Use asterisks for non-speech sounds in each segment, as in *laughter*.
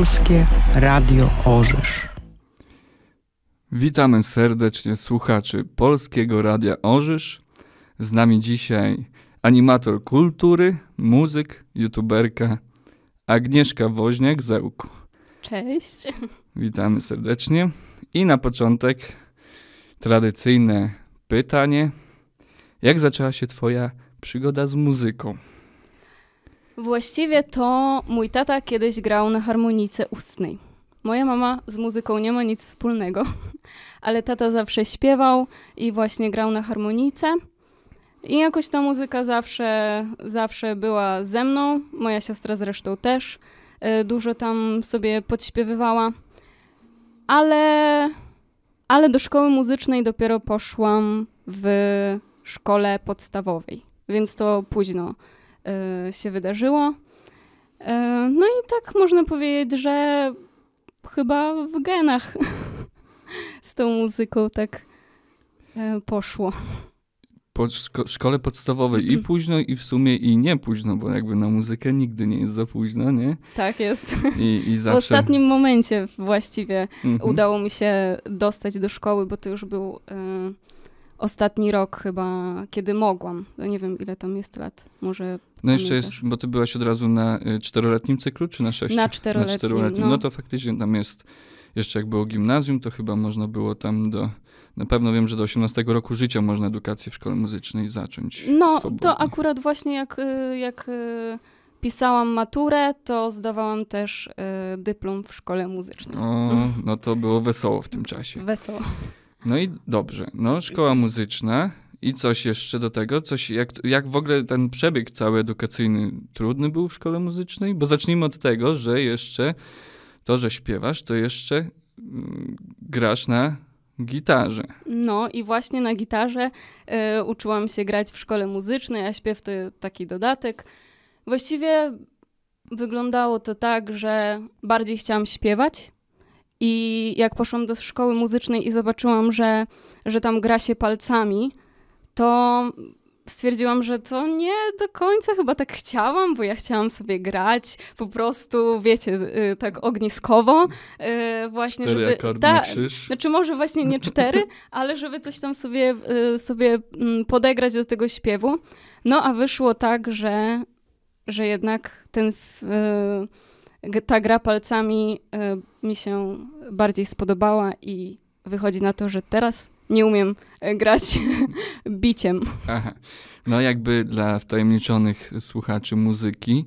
Polskie Radio Orzysz. Witamy serdecznie słuchaczy Polskiego Radia Orzysz. Z nami dzisiaj animator kultury, muzyk, youtuberka Agnieszka Woźniak-Zełku. Cześć. Witamy serdecznie. I na początek tradycyjne pytanie. Jak zaczęła się twoja przygoda z muzyką? Właściwie to mój tata kiedyś grał na harmonice ustnej. Moja mama z muzyką nie ma nic wspólnego, *laughs* ale tata zawsze śpiewał i właśnie grał na harmonice. I jakoś ta muzyka zawsze, zawsze była ze mną. Moja siostra zresztą też dużo tam sobie podśpiewywała. Ale, ale do szkoły muzycznej dopiero poszłam w szkole podstawowej, więc to późno y, się wydarzyło. Y, no i tak można powiedzieć, że chyba w genach *laughs* z tą muzyką tak y, poszło. Po szko szkole podstawowej i późno, i w sumie i nie późno, bo jakby na muzykę nigdy nie jest za późno, nie? Tak jest. I, i *laughs* zawsze... W ostatnim momencie właściwie Mhm. udało mi się dostać do szkoły, bo to już był y, ostatni rok chyba, kiedy mogłam. No nie wiem, ile tam jest lat. Może No jeszcze jest, bo ty byłaś od razu na y, czteroletnim cyklu, czy na sześciu? Na czteroletnim, czteroletnim. no. No to faktycznie tam jest, jeszcze jak było gimnazjum, to chyba można było tam do, na pewno wiem, że do 18 roku życia można edukację w szkole muzycznej zacząć No, swobodnie. to akurat właśnie jak, y, jak y, pisałam maturę, to zdawałam też y, dyplom w szkole muzycznej. O, no to było wesoło w tym czasie. Wesoło. No i dobrze, no szkoła muzyczna i coś jeszcze do tego, coś, jak, jak w ogóle ten przebieg cały edukacyjny trudny był w szkole muzycznej? Bo zacznijmy od tego, że jeszcze to, że śpiewasz, to jeszcze mm, grasz na gitarze. No i właśnie na gitarze y, uczyłam się grać w szkole muzycznej, a śpiew to taki dodatek. Właściwie wyglądało to tak, że bardziej chciałam śpiewać i jak poszłam do szkoły muzycznej i zobaczyłam, że, że tam gra się palcami, to stwierdziłam, że to nie do końca chyba tak chciałam, bo ja chciałam sobie grać po prostu, wiecie, y, tak ogniskowo. y, właśnie, Cztery żeby... akordy Ta- krzyż. znaczy może właśnie nie cztery, *laughs* ale żeby coś tam sobie, y, sobie mm, podegrać do tego śpiewu. No a wyszło tak, że, że jednak ten, ta gra palcami mi się bardziej spodobała i wychodzi na to, że teraz nie umiem y, grać *laughs* biciem. Aha. No jakby dla wtajemniczonych słuchaczy muzyki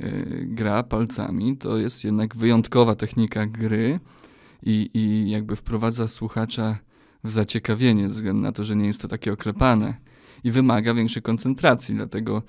yy, gra palcami to jest jednak wyjątkowa technika gry i, i jakby wprowadza słuchacza w zaciekawienie ze względu na to, że nie jest to takie oklepane i wymaga większej koncentracji, dlatego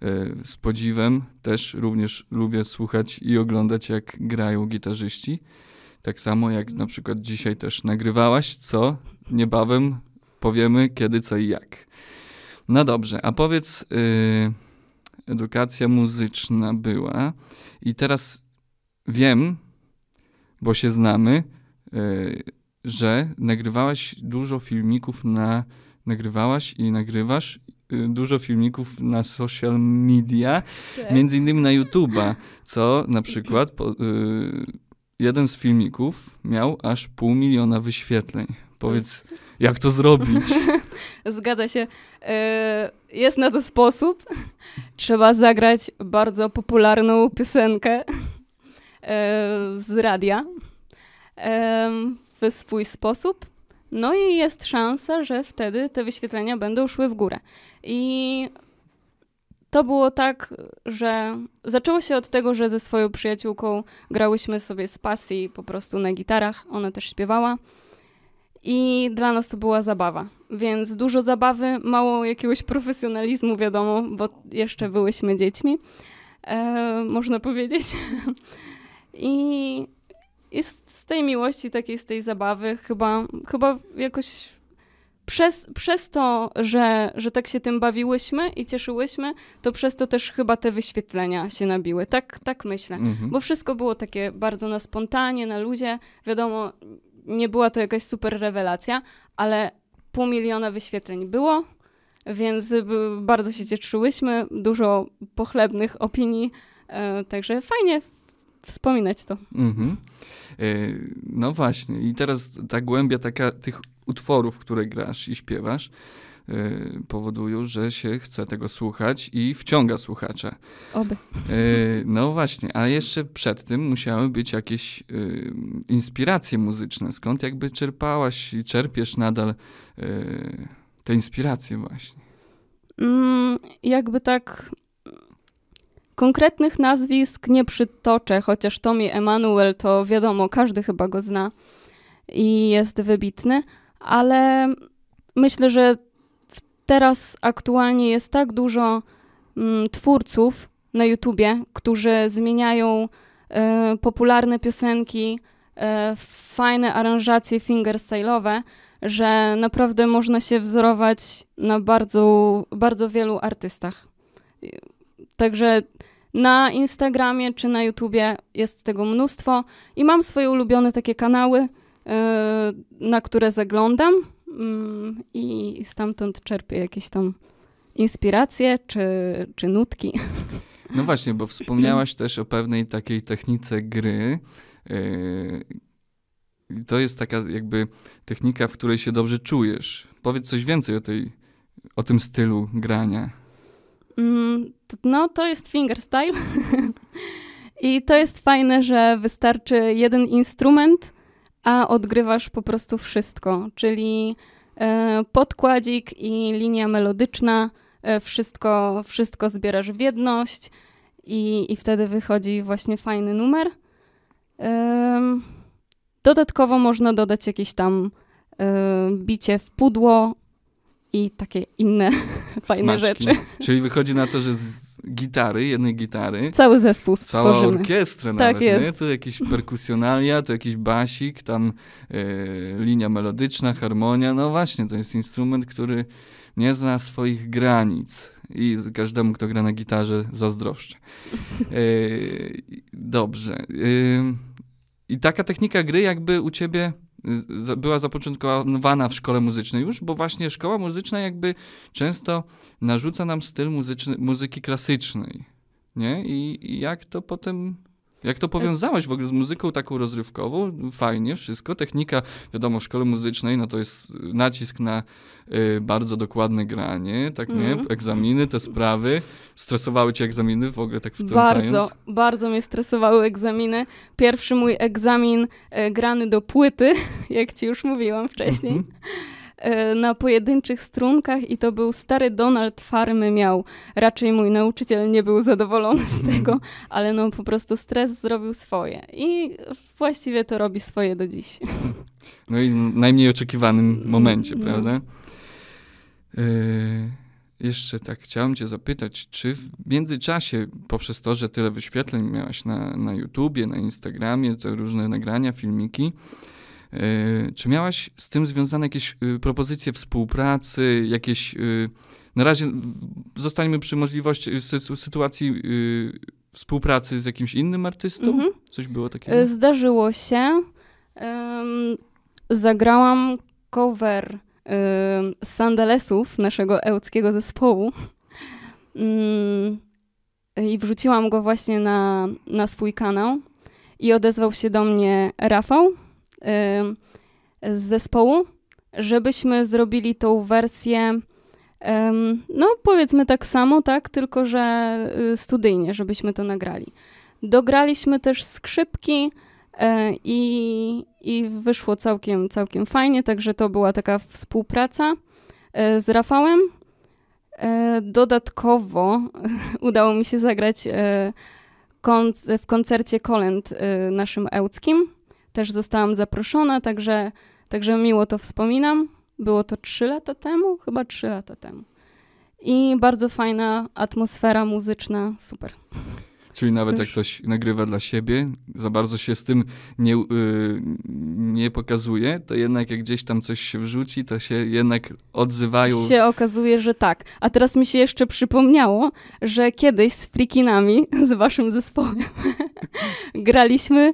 yy, z podziwem też również lubię słuchać i oglądać jak grają gitarzyści. Tak samo jak na przykład dzisiaj też nagrywałaś, co niebawem powiemy kiedy, co i jak. No dobrze, a powiedz, y, edukacja muzyczna była i teraz wiem, bo się znamy, y, że nagrywałaś dużo filmików na, nagrywałaś i nagrywasz y, dużo filmików na social media, między innymi na YouTube'a, co na przykład po, y, jeden z filmików miał aż pół miliona wyświetleń. Powiedz, jak to zrobić? *laughs* Zgadza się. E, Jest na to sposób. Trzeba zagrać bardzo popularną piosenkę e, z radia e, w swój sposób. No i jest szansa, że wtedy te wyświetlenia będą szły w górę. I to było tak, że zaczęło się od tego, że ze swoją przyjaciółką grałyśmy sobie z pasji po prostu na gitarach. Ona też śpiewała. I dla nas to była zabawa. Więc dużo zabawy, mało jakiegoś profesjonalizmu, wiadomo, bo jeszcze byłyśmy dziećmi, e, można powiedzieć. *laughs* I, I z, tej miłości, takiej z tej zabawy, chyba, chyba jakoś przez, przez to, że, że tak się tym bawiłyśmy i cieszyłyśmy, to przez to też chyba te wyświetlenia się nabiły. Tak, tak myślę. Mhm. Bo wszystko było takie bardzo na spontanie, na ludzie. Wiadomo, nie była to jakaś super rewelacja, ale pół miliona wyświetleń było, więc bardzo się cieszyłyśmy. Dużo pochlebnych opinii, e, także fajnie wspominać to. Mhm. E, No właśnie, i teraz ta głębia taka tych utworów, które grasz i śpiewasz, e, powodują, że się chce tego słuchać i wciąga słuchacza. Oby. E, No właśnie, a jeszcze przed tym musiały być jakieś e, inspiracje muzyczne. Skąd jakby czerpałaś i czerpiesz nadal te inspiracje właśnie? Mm, jakby tak konkretnych nazwisk nie przytoczę, chociaż Tommy Emanuel to wiadomo, każdy chyba go zna i jest wybitny, ale myślę, że teraz aktualnie jest tak dużo mm, twórców na YouTubie, którzy zmieniają e, popularne piosenki, e, fajne aranżacje fingerstyle'owe, że naprawdę można się wzorować na bardzo, bardzo wielu artystach. Także na Instagramie czy na YouTubie jest tego mnóstwo i mam swoje ulubione takie kanały, na które zaglądam mm, i stamtąd czerpię jakieś tam inspiracje czy, czy nutki. No *laughs* właśnie, bo wspomniałaś też o pewnej takiej technice gry. I To jest taka jakby technika, w której się dobrze czujesz. Powiedz coś więcej o, tej, o tym stylu grania. Mm, No, to jest fingerstyle. *laughs* I to jest fajne, że wystarczy jeden instrument, a odgrywasz po prostu wszystko. Czyli e, podkładzik i linia melodyczna, e, wszystko, wszystko zbierasz w jedność i, i wtedy wychodzi właśnie fajny numer. Dodatkowo można dodać jakieś tam e, bicie w pudło i takie inne *laughs* fajne Smaczki. rzeczy. Czyli wychodzi na to, że gitary, jednej gitary, Cały zespół stworzymy. orkiestra Tak nawet, nie? jest. To jakieś perkusjonalia, to jakiś basik, tam e, linia melodyczna, harmonia. No właśnie, to jest instrument, który nie zna swoich granic. I każdemu, kto gra na gitarze, zazdroszczę. E, dobrze. E, I taka technika gry jakby u ciebie y, była zapoczątkowana w szkole muzycznej już, bo właśnie szkoła muzyczna jakby często narzuca nam styl muzyczny, muzyki klasycznej, nie? I, I jak to potem, jak to powiązałaś w ogóle z muzyką taką rozrywkową? Fajnie, wszystko. Technika, wiadomo, w szkole muzycznej, no to jest nacisk na y, bardzo dokładne granie, tak nie? Mhm. Egzaminy, te sprawy. Stresowały cię egzaminy w ogóle tak wtrącając? Bardzo, bardzo mnie stresowały egzaminy. Pierwszy mój egzamin e, grany do płyty, *laughs* jak ci już mówiłam wcześniej, Mhm. e, na pojedynczych strunkach i to był stary Donald Farmy miał. Raczej mój nauczyciel nie był zadowolony z tego, ale no po prostu stres zrobił swoje i właściwie to robi swoje do dziś. *laughs* No i w najmniej oczekiwanym momencie, No. prawda? Yy, jeszcze tak chciałem cię zapytać, czy w międzyczasie, poprzez to, że tyle wyświetleń miałaś na, na YouTubie, na Instagramie, te różne nagrania, filmiki, czy miałaś z tym związane jakieś yy, propozycje współpracy, jakieś... Yy, na razie zostańmy przy możliwości, y, sy- sytuacji współpracy z jakimś innym artystą? Mhm. Coś było takiego? Zdarzyło się. Zagrałam cover Sandalesów, naszego ełckiego zespołu. I wrzuciłam go właśnie na, na swój kanał. I odezwał się do mnie Rafał z zespołu, żebyśmy zrobili tą wersję, no powiedzmy tak samo, tak, tylko że y, studyjnie, żebyśmy to nagrali. Dograliśmy też skrzypki e, i, i wyszło całkiem, całkiem fajnie, także to była taka współpraca e, z Rafałem. Dodatkowo *laughs* udało mi się zagrać w koncercie Kolęd naszym ełckim. Też zostałam zaproszona, także, także miło to wspominam. Było to trzy lata temu, chyba trzy lata temu. I bardzo fajna atmosfera muzyczna, super. Czyli nawet jak ktoś nagrywa dla siebie, za bardzo się z tym nie, y, nie pokazuje, to jednak jak gdzieś tam coś się wrzuci, to się jednak odzywają. się okazuje, że tak. A teraz mi się jeszcze przypomniało, że kiedyś z Frikinami, *laughs* z waszym zespołem, *laughs* graliśmy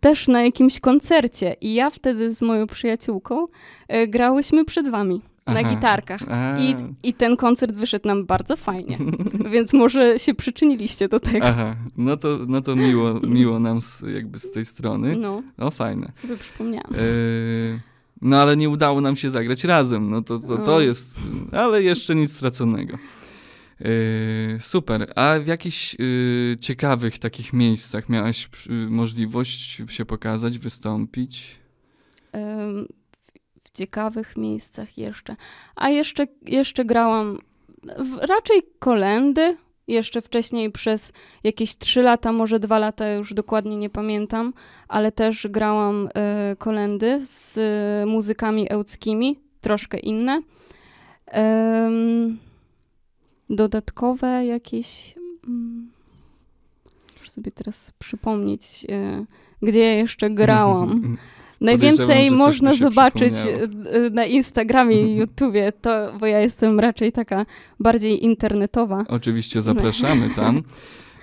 też na jakimś koncercie i ja wtedy z moją przyjaciółką e, grałyśmy przed wami na Aha. gitarkach. I, I ten koncert wyszedł nam bardzo fajnie, *laughs* więc może się przyczyniliście do tego. Aha, no to, no to miło, *laughs* miło nam z, jakby z tej strony. No, O, fajne. sobie przypomniałam. Yy, no ale nie udało nam się zagrać razem, no to, to, to No. jest, ale jeszcze nic straconego. Yy, super, a w jakichś yy, ciekawych takich miejscach miałaś yy, możliwość się pokazać, wystąpić? W ciekawych miejscach jeszcze. A jeszcze, jeszcze grałam raczej kolendy. Jeszcze wcześniej przez jakieś trzy lata, może dwa lata, już dokładnie nie pamiętam, ale też grałam e, kolendy z e, muzykami ełckimi, troszkę inne. Em, dodatkowe jakieś. mm, Muszę sobie teraz przypomnieć, e, gdzie ja jeszcze *laughs* grałam. Najwięcej można zobaczyć e, na Instagramie i *laughs* YouTubie, to, bo ja jestem raczej taka bardziej internetowa. Oczywiście zapraszamy tam. *laughs*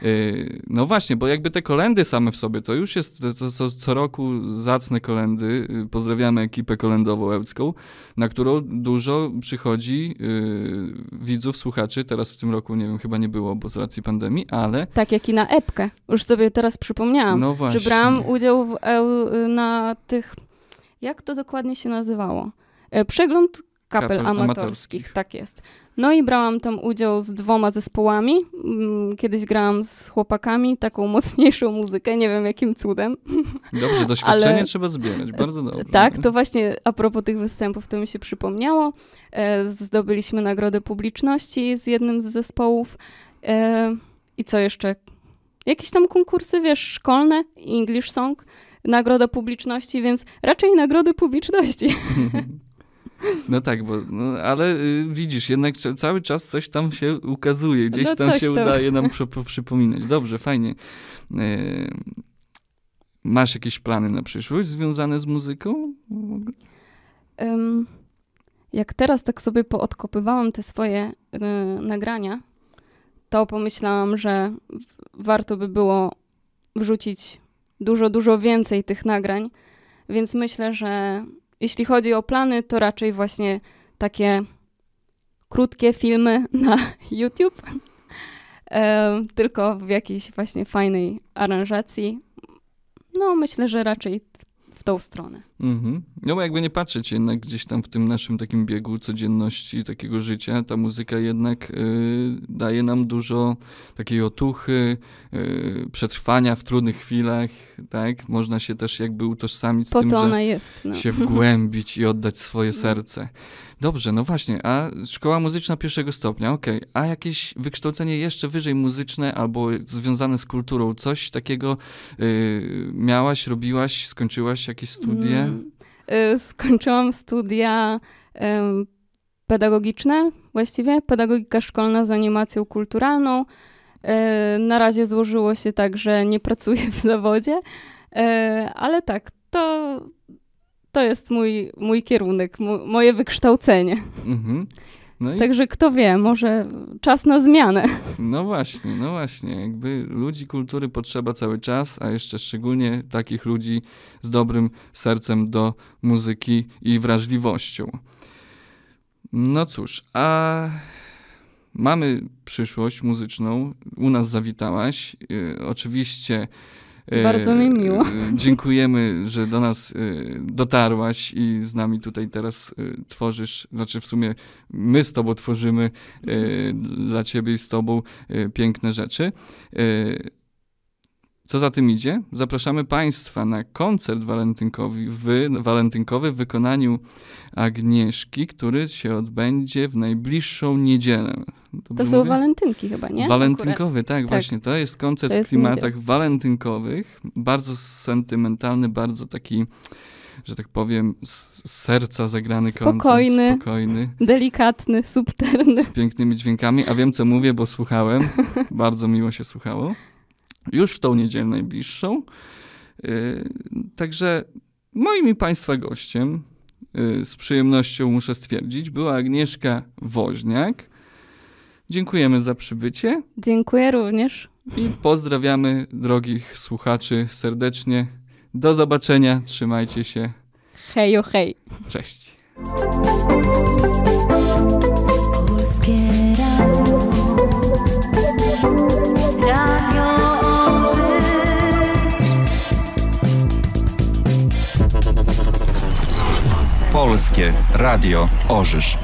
Yy, No właśnie, bo jakby te kolendy same w sobie, to już jest to, co, co roku zacne kolendy. Yy, Pozdrawiamy ekipę kolendową ełcką, na którą dużo przychodzi yy, widzów, słuchaczy. Teraz w tym roku, nie wiem, chyba nie było, bo z racji pandemii, ale Tak jak i na epkę. Już sobie teraz przypomniałam, no właśnie. że brałam udział w, eu- na tych, jak to dokładnie się nazywało? E, Przegląd kapel, Kapel amatorskich. amatorskich. tak jest. No i brałam tam udział z dwoma zespołami. Mm, Kiedyś grałam z chłopakami taką *laughs* mocniejszą muzykę, nie wiem jakim cudem. *laughs* Dobrze, doświadczenie ale- trzeba zbierać, bardzo dobrze. Tak, to właśnie a propos tych występów, to mi się przypomniało. E, zdobyliśmy nagrodę publiczności z jednym z zespołów. E, I co jeszcze? Jakieś tam konkursy, wiesz, szkolne, English Song, nagroda publiczności, więc raczej nagrody publiczności. *laughs* No tak, bo, no, ale y, widzisz, jednak ca- cały czas coś tam się ukazuje, gdzieś No tam się tam. udaje nam przy, po- przypominać. Dobrze, fajnie. Y, masz jakieś plany na przyszłość związane z muzyką? Em, jak teraz tak sobie poodkopywałam te swoje e, nagrania, to pomyślałam, że warto by było wrzucić dużo, dużo więcej tych nagrań, więc myślę, że jeśli chodzi o plany, to raczej właśnie takie krótkie filmy *laughs* na YouTube, e, tylko w jakiejś właśnie fajnej aranżacji. No, myślę, że raczej w, w tą stronę. Mhm. No bo jakby nie patrzeć jednak gdzieś tam w tym naszym takim biegu codzienności, takiego życia, ta muzyka jednak y, daje nam dużo takiej otuchy, y, przetrwania w trudnych chwilach, tak? Można się też jakby utożsamić z Po tym, to że ona jest. No. się wgłębić i oddać swoje serce. Dobrze, no właśnie, a szkoła muzyczna pierwszego stopnia, okej, a jakieś wykształcenie jeszcze wyżej muzyczne albo związane z kulturą, coś takiego y, miałaś, robiłaś, skończyłaś jakieś studia? Y, Skończyłam studia pedagogiczne, właściwie pedagogika szkolna z animacją kulturalną. E, Na razie złożyło się tak, że nie pracuję w zawodzie, e, ale tak, to, to jest mój, mój kierunek, mo- moje wykształcenie. Mhm. No i Także kto wie, może czas na zmianę. No właśnie, no właśnie. Jakby ludzi kultury potrzeba cały czas, a jeszcze szczególnie takich ludzi z dobrym sercem do muzyki i wrażliwością. No cóż, a mamy przyszłość muzyczną. U nas zawitałaś. Yy, oczywiście. Yy, Bardzo mi miło. yy, Dziękujemy, że do nas yy, dotarłaś i z nami tutaj teraz tworzysz, znaczy w sumie my z tobą tworzymy dla ciebie i z tobą piękne rzeczy. Co za tym idzie? Zapraszamy Państwa na koncert walentynkowy, wy, walentynkowy w wykonaniu Agnieszki, który się odbędzie w najbliższą niedzielę. Dobrze to są mówię? walentynki chyba, nie? Walentynkowy, tak, tak, właśnie. To jest koncert to jest w klimatach niedziela. walentynkowych. Bardzo sentymentalny, bardzo taki że tak powiem, z serca zagrany spokojny, koncert. Spokojny. Delikatny, subtelny. Z pięknymi dźwiękami, a wiem co mówię, bo słuchałem. *laughs* Bardzo miło się słuchało. Już w tą niedzielę najbliższą. Yy, także moim i Państwa gościem yy, z przyjemnością muszę stwierdzić była Agnieszka Woźniak. Dziękujemy za przybycie. Dziękuję również. I pozdrawiamy drogich słuchaczy serdecznie. Do zobaczenia, trzymajcie się. Hejo, hej. Cześć. Polskie Radio Orzysz.